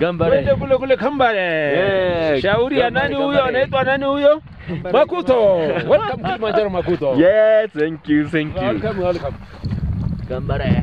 Gambare. Wende kule kule Kambale. Yeah, Shauri ya nani huyo? Anaitwa nani huyo? Makuto. Welcome Kilimanjaro Makuto. Yeah, thank you, thank you. Welcome, welcome. Gambare.